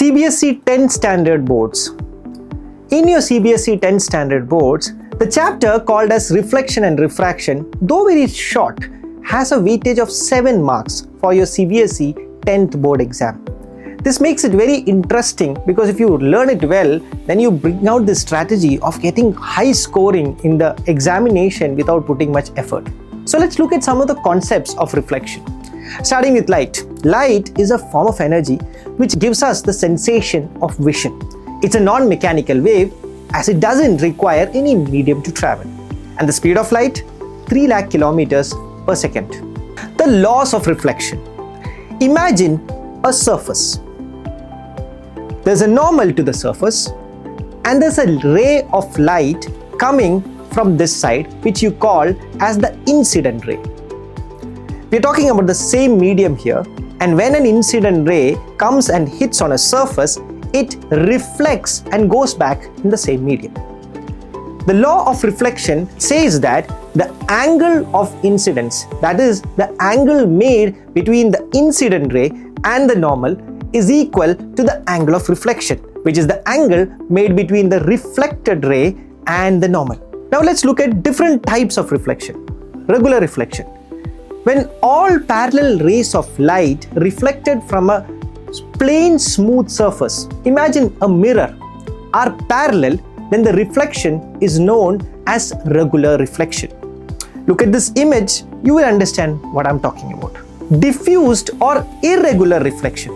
CBSE 10 standard boards. In your CBSE 10 standard boards, the chapter called as Reflection and Refraction, though very short, has a weightage of 7 marks for your CBSE 10th board exam. This makes it very interesting because if you learn it well, then you bring out the strategy of getting high scoring in the examination without putting much effort. So let's look at some of the concepts of reflection. Starting with light. Light is a form of energy which gives us the sensation of vision. It's a non-mechanical wave as it doesn't require any medium to travel. And the speed of light? 3 lakh kilometers per second. The laws of reflection. Imagine a surface. There's a normal to the surface and there's a ray of light coming from this side which you call as the incident ray. We're talking about the same medium here and when an incident ray comes and hits on a surface, it reflects and goes back in the same medium. The law of reflection says that the angle of incidence, that is, the angle made between the incident ray and the normal, is equal to the angle of reflection, which is the angle made between the reflected ray and the normal. Now let's look at different types of reflection. Regular reflection. When all parallel rays of light reflected from a plain smooth surface, imagine a mirror, are parallel, then the reflection is known as regular reflection. Look at this image, you will understand what I'm talking about. Diffused or irregular reflection.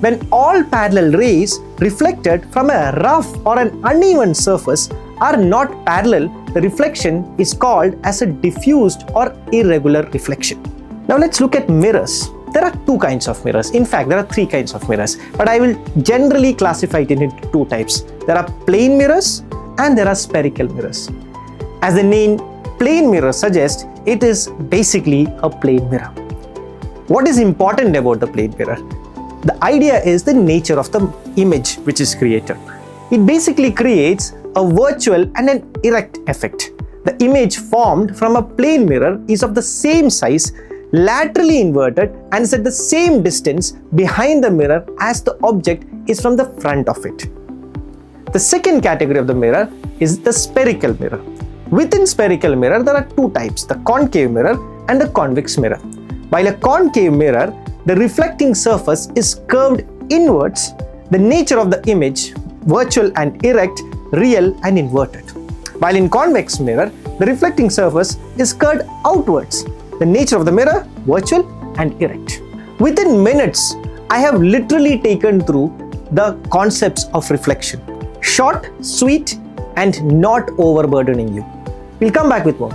When all parallel rays reflected from a rough or an uneven surface are not parallel, the reflection is called as a diffused or irregular reflection. Now let's look at mirrors. There are two kinds of mirrors. In fact, there are three kinds of mirrors, but I will generally classify it into two types. There are plane mirrors and there are spherical mirrors. As the name plane mirror suggests, it is basically a plane mirror. What is important about the plane mirror? The idea is the nature of the image which is created. It basically creates a virtual and an erect effect. The image formed from a plane mirror is of the same size, laterally inverted and is at the same distance behind the mirror as the object is from the front of it. The second category of the mirror is the spherical mirror. Within spherical mirror, there are two types, the concave mirror and the convex mirror. While a concave mirror, the reflecting surface is curved inwards, the nature of the image, virtual and erect, real and inverted. While in convex mirror, the reflecting surface is curved outwards, the nature of the mirror, virtual and erect. Within minutes, I have literally taken through the concepts of reflection. Short, sweet and not overburdening you. We'll come back with more.